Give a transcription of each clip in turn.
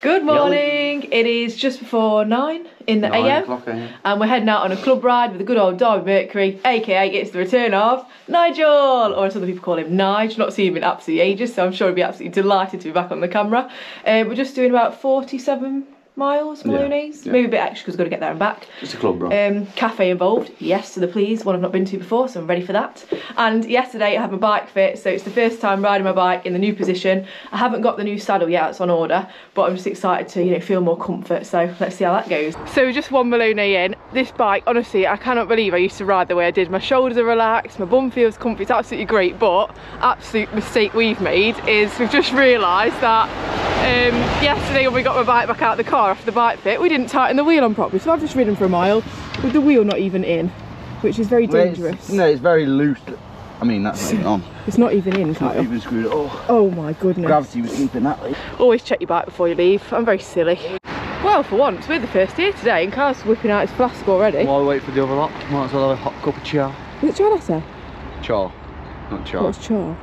Good morning. It is just before nine in the AM, AM. and we're heading out on a club ride with the good old Derby Mercury, aka it's the return of Nigel, or as other people call him, Nige. Not seen him in absolutely ages, so I'm sure he'll be absolutely delighted to be back on the camera. Uh, we're just doing about 47 miles, Maloney's, yeah. maybe a bit extra because we've got to get there and back. Just a club run. Um, cafe involved, yes to the please, one I've not been to before, so I'm ready for that. And yesterday I had my bike fit, so it's the first time riding my bike in the new position. I haven't got the new saddle yet, it's on order, but I'm just excited to, you know, feel more comfort, so let's see how that goes. So just one Maloney in, this bike, honestly, I cannot believe I used to ride the way I did. My shoulders are relaxed, my bum feels comfy, it's absolutely great, but absolute mistake we've made is we've just realised that um, yesterday when we got my bike back out of the car after the bike fit, we didn't tighten the wheel on properly. So I've just ridden for a mile with the wheel not even in, which is very Well, it's- dangerous. no, it's very loose. I mean, that's not even on. It's not even in, Not Kyle. even screwed. Oh, Oh my goodness. gravity was keeping that way. Always check your bike before you leave. I'm very silly. Well, for once, we're the first here today and Kyle's whipping out his flask already. While we wait for the other lot, might as well have a hot cup of char. Is it Charlotte? Char. Not char. What's char?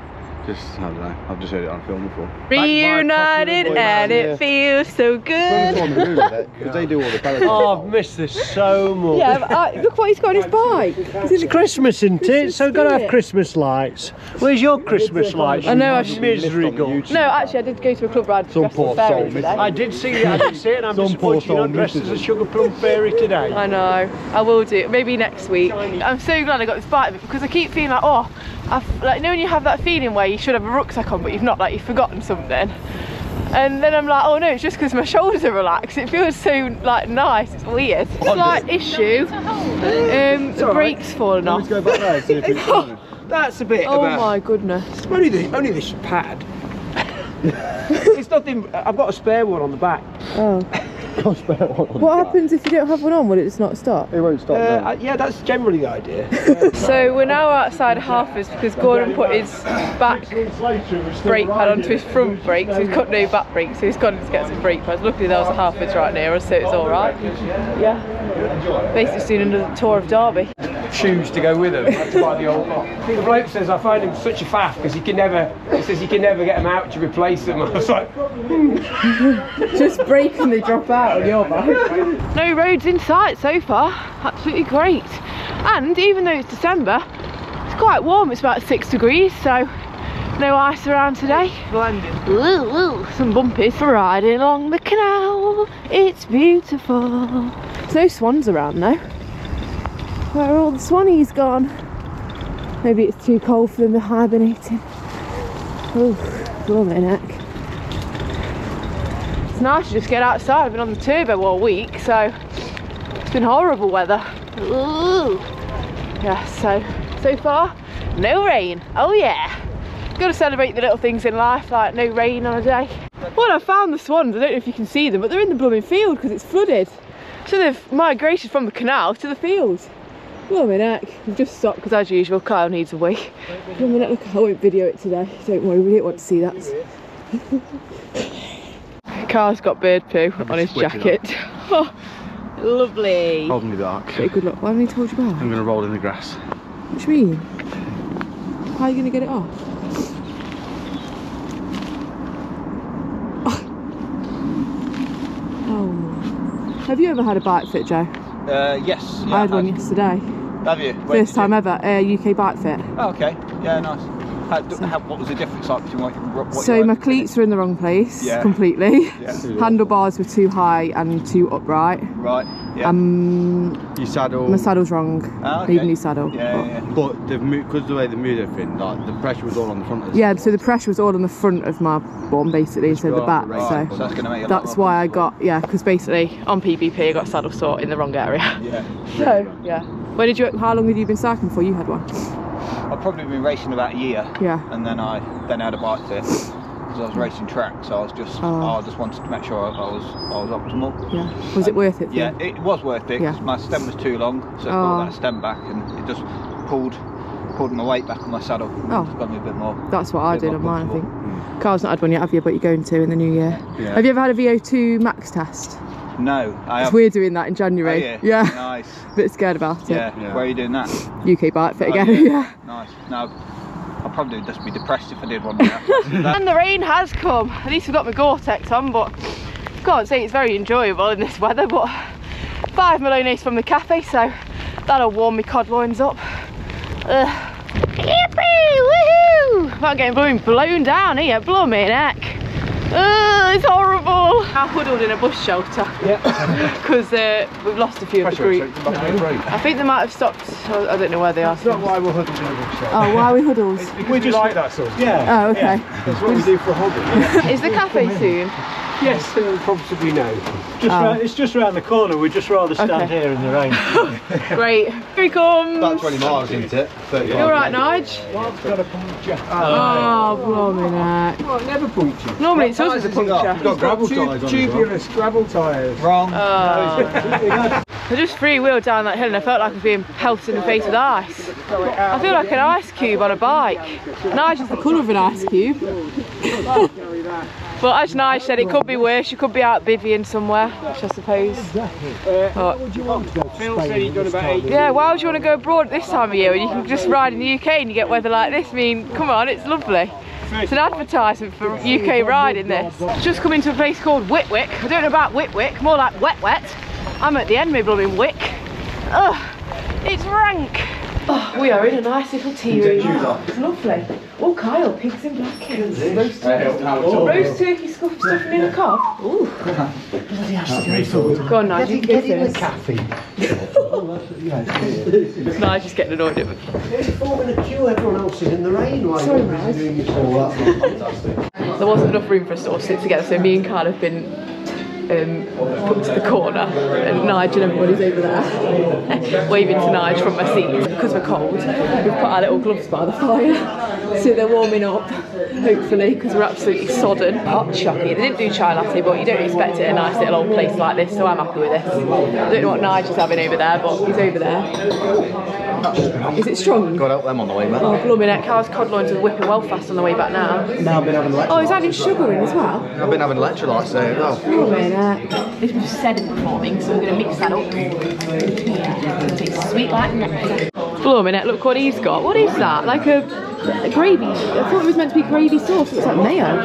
Just, I don't know. I've just heard it on film before. Reunited and it feels so good. Because they do all the belly. Oh, I've missed this so much. Yeah, but, uh, look what he's got on his bike. It's Christmas, isn't it? So gotta have. Christmas lights. Where's your Christmas lights? I know, I you should- misery gun. No, actually, I did go to a club ride. Some dressed a poor fairy soul today. I did see it, I did see it, and I'm Some poor disappointed you're not soul dressed as a sugar plum fairy today. I know. I will do. Maybe next week. I'm so glad I got this bike because I keep feeling like, oh, I've, like, you know when you have that feeling where you should have a rucksack on, but you've not, like you've forgotten something. And then I'm like, oh no, it's just because my shoulders are relaxed. It feels so like nice. It's weird. Slight issue. Um, the brakes fallen off. go back there and see if it's That's a bit Oh about. my goodness. Only, the, only this pad. it's nothing. I've got a spare one on the back. Oh. What happens if you don't have one on? Will it just not stop? It won't stop Uh, there. Yeah, that's generally the idea. So we're now outside Halfords because Gordon put his back brake pad onto his front brake, so he's got no back brake, so he's gone to get some brake pads. Luckily there was a Halfords right near us, so it's alright. Yeah. Basically doing another tour of Derby. Shoes to go with them. That's why the old lot. The bloke says I find him such a faff because he can never. He says he can never get them out to replace them. I was like, hmm. Just brake and they drop out on your bike. No roads in sight so far. Absolutely great. And even though it's December, it's quite warm. It's about six degrees, so no ice around today. blended. Ooh, ooh, some bumpies for riding along the canal. It's beautiful. There's no swans around though. Where all the swannies gone? Maybe it's too cold for them to hibernating. Ooh, lovely neck. It's nice to just get outside. I've been on the turbo all week, so it's been horrible weather. Ooh. Yeah, so so far, no rain. Oh yeah. Got to celebrate the little things in life, like no rain on a day. Well, I found the swans. I don't know if you can see them, but they're in the blooming field because it's flooded. So they've migrated from the canal to the fields. Blooming heck. We've just stopped because, as usual, Kyle needs a wee. Blooming heck, look, I won't video it today. Don't worry, we don't want to see that. Kyle's got bird poo on his jacket. Oh, lovely. Hold me back. Very good luck. Why haven't he told you about? I'm going to roll in the grass. What do you mean? How are you going to get it off? Oh. Have you ever had a bike fit, Joe? Uh, yes. Yeah, I had one yesterday. Have you? Where First time you- ever, a UK bike fit. Oh, okay. Yeah, nice. How, d- how, what was the difference like between what, you- what So you my cleats were in the wrong place Yeah. completely. Yeah. Handlebars were too high and too upright. Right. Yeah. Um, Your saddle. my saddle's wrong. Ah, okay. Need a new saddle. yeah, but- yeah. But the because the way the moved everything, like the pressure was all on the front of the Yeah, so the pressure was all on the front of my bum basically instead of the back. the. So So that's going to make a that's more why I got yeah, because basically on PBP I got saddle sore in the wrong area. Yeah. So yeah. When did you? How long had you been cycling for? You had one. I've probably been racing about a year. Yeah. And then I then had a bike fit because I was racing track, so I was just Oh. I just wanted to make sure I, I was I was optimal. Yeah. Was it worth it? Yeah, you? it was worth it because Yeah. my stem was too long, so I Oh. brought that stem back and it just pulled pulled my weight back on my saddle. Oh. Just got me a bit more. That's what I did more on mine. I think. comfortable. Carl's not had one yet, have you? But you're going to in the new year. Yeah. Have you ever had a VO2 max test? No, I 'Cause have. we're doing that in Oh, January. yeah. Yeah. Nice. Bit scared about it. Yeah. Yeah. Where are you doing that? UK bike fit Oh, again. yeah. yeah. Nice. No, I'd probably just be depressed if I did one. now. And the rain has come. At least I've got my Gore-Tex on, but can't say it's very enjoyable in this weather, but five Malones from the cafe, so that'll warm me cod loins up. Ugh. Yippee! Woohoo! I'm getting blown, blown down here, blooming heck. Ugh, it's horrible. I'm huddled in a bush shelter Yeah. because uh, we've lost a few of the group. I think they might have stopped. I I don't know where they are. That's not why we're huddled in a bush shelter. Oh, why are we huddles? Because we just like that sort of Yeah. Oh, okay. That's what we do for a hobby. Is the cafe soon? Yes, uh, and possibly no. Just Oh. round, it's just around the corner. We'd just rather stand Okay. here in the rain. Great. Here he comes. About 20 miles into it. 30 You alright, Nige? I've got a puncture. Oh, oh blooming heck. Oh, it never punctured. Normally it's us with a He's got, he's got gravel tyres on as well. Tubeless gravel tyres. Wrong. Oh. I just free wheeled down that hill and I felt like I was being pelted in the face with ice. I feel like an ice cube on a bike. Nice is the colour of an ice cube. but as Nige said, it could be worse. You could be out bivvying somewhere, which I suppose. But, yeah, why would you want to go abroad this time of year when you can just ride in the UK and you get weather like this? I mean, come on, it's lovely. It's an advertisement for UK riding this. Just come into a place called Whitwick. I don't know about Whitwick, more like Wet Wet. I'm at the end of my blooming wick. Ugh, it's rank. Oh, we are in a nice little tea room. It's lovely. Oh, Kyle, pigs in blankets. Eh? Roast turkey, roast turkey stuff, stuffing in a cup. Ooh. Go on, Nigel, you can get this. Nigel's just getting annoyed at me. forming a queue, everyone else is in the rain. Like, Sorry, what is he doing this for? That's fantastic. There wasn't enough room for us to all sit together, so me and Kyle have been um, put to the corner, and Nigel and everybody's over there, waving to Nigel from my seat. Because we're cold, we've put our little gloves by the fire, so they're warming up, hopefully, because we're absolutely sodden. Hot chocolate. They didn't do chai latte, but you don't expect it at a nice little old place like this, so I'm happy with this. I don't know what Nigel's having over there, but he's over there. Is it strong? God help them on the way, back. Oh, blooming heck, Kyle's cod loins are whipping well fast on the way back now. Now I've been having Oh, he's adding sugar in as well. I've been having electrolytes there as well. Blooming heck. This was sediment performing, so we're going to mix that up. It's sweet like nectar. Blooming heck, look what he's got. What is that? Like a, a gravy? I thought it was meant to be gravy sauce. It looks like mayo.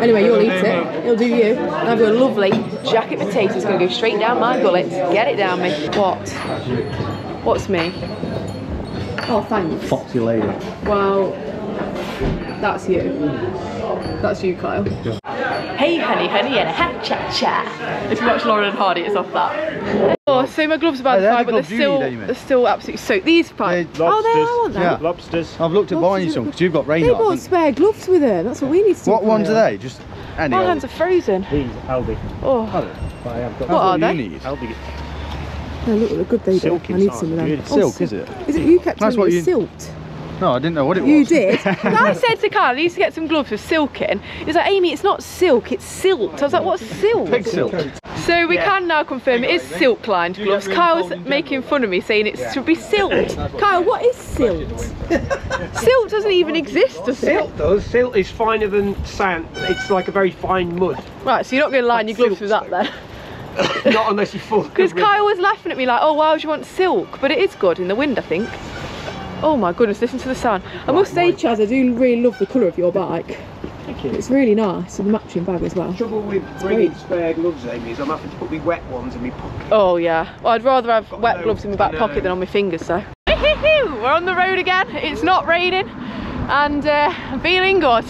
Anyway, you'll eat it. It'll do you. And I've got a lovely jacket potato. It's going to go straight down my gullet. Get it down me. What? What's me? Oh, thanks. Foxy lady. Wow. That's you. That's you, Kyle. Hey, honey, honey, and a hat cha cha. If you watch Laurel and Hardy, it's off that. Oh, so my gloves are by Oh, the they're fire, the but they're still, need, they're still absolutely soaked. These fine. They're Oh, they are, aren't they? Yeah. Lobsters. I've looked at buying some because you've got rain They bought on. spare gloves with them. That's what we need to do. What ones you. are they? Just any My old? hands are frozen. These Aldi. Oh, But I have got what are you they? need. Aldi. No, look, they're good. They Silk do. I need inside, some of them. beautiful. Oh, Silk, sil- is it? Is it you kept That's telling what me you- silt? No, I didn't know what it was. You did. I said to Carl, I used to get some gloves with silk in. He was like, Amy, it's not silk, it's silt. I was like, what's silt? Pig silk. So we can now confirm it is silk lined gloves. Kyle's making fun of me saying it should be silt. Kyle, what is silt? silt doesn't even exist, does it? Silt does. Silt is finer than sand. It's like a very fine mud. Right, so you're not going to line your gloves with that then? Not unless you fall. Because Kyle was laughing at me like, oh, why would you want silk? But it is good in the wind, I think. Oh my goodness, listen to the sound. I must say, Chaz, I do really love the colour of your bike. Thank you. It's really nice, and the matching bag as well. trouble with bringing great. spare gloves, Amy, is I'm having to put my wet ones in my pocket. Oh yeah. Well, I'd rather have wet gloves in my back pocket than on my fingers, so. We're on the road again. It's not raining, and uh, I'm feeling good.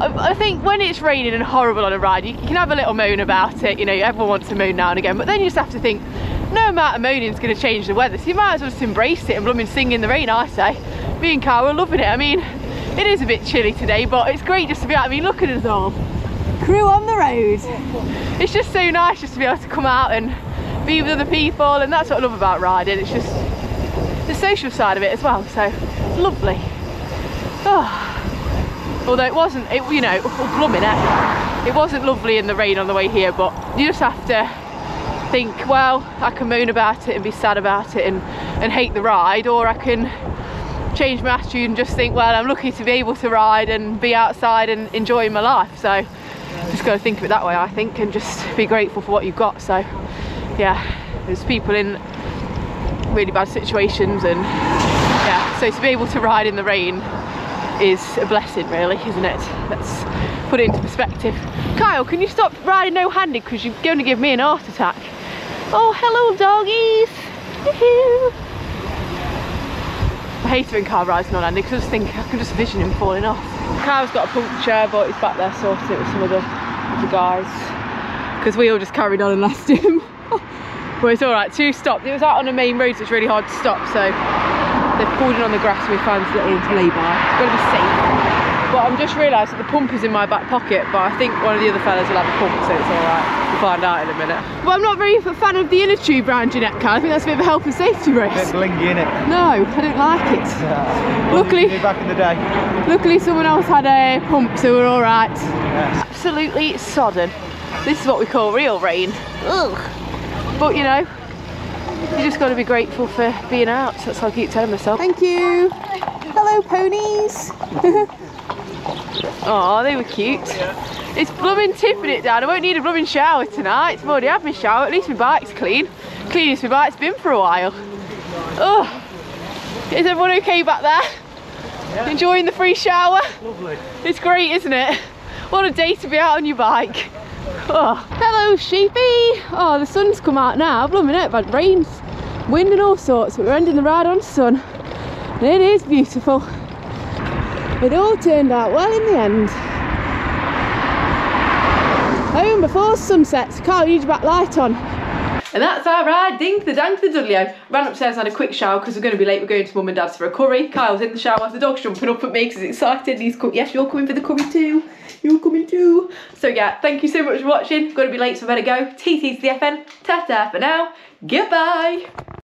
I, think when it's raining and horrible on a ride, you, can have a little moan about it. You know, everyone wants to moan now and again, but then you just have to think, no amount of moaning is going to change the weather, so you might as well just embrace it and blooming sing in the rain. I say. Me and Carl are loving it. I mean, it is a bit chilly today, but it's great just to be out. I mean, look at us all. Crew on the road. It's just so nice just to be able to come out and be with other people, and that's what I love about riding. It's just the social side of it as well. So lovely. Oh. Although it wasn't, it you know, oh, blooming heck. Eh? It wasn't lovely in the rain on the way here, but you just have to think, well, I can moan about it and be sad about it and, and hate the ride, or I can change my attitude and just think, well, I'm lucky to be able to ride and be outside and enjoy my life. So just got to think of it that way, I think, and just be grateful for what you've got. So yeah, there's people in really bad situations, and yeah, so to be able to ride in the rain is a blessing really, isn't it? Let's put it into perspective. Kyle, can you stop riding no-handed because you're going to give me an heart attack? Oh, hello doggies. I hate doing car rides no-handed because I just think I can just vision him falling off. Kyle's got a puncture but he's back there sorting it with some other, other guys because we all just carried on and left him. but it's alright, two stopped. It was out on a main road so it's really hard to stop so they've pulled in on the grass and we found this little lay by. It's got to be safe. But I'm just realised that the pump is in my back pocket, but I think one of the other fellas will have a pump, so it's alright. We'll find out in a minute. Well, I'm not very a fan of the inner tube round your neck, Cal. I think that's a bit of a health and safety risk. blingy, innit? No, I don't like it. Luckily, Back in the day. luckily someone else had a pump, so we're alright. Absolutely sodden. This is what we call real rain. Ugh. But you know, you just got to be grateful for being out. So that's what I keep telling myself. Thank you. Hello, ponies. oh, they were cute. It's blooming tipping it down. I won't need a blooming shower tonight. I've already had my shower. At least my bike's clean. Cleanest my bike's been for a while. Oh, is everyone okay back there? Enjoying the free shower? Lovely. It's great, isn't it? What a day to be out on your bike. Oh, hello sheepy. Oh, the sun's come out now. Blooming it, bad rains, wind and all sorts, but we're ending the ride on sun. And it is beautiful. It all turned out well in the end. Home before sunset. so Can't use back light on. And that's our ride, dink the dank the Dudley-o. Ran upstairs and had a quick shower because we're going to be late. We're going to mum and dad's for a curry. Kyle's in the shower. The dog's jumping up at me because he's excited. He's yes, you're coming for the curry too. You're coming too. So yeah, thank you so much for watching. To be late, so I better go. TT to the FN. Ta-ta for now. Goodbye.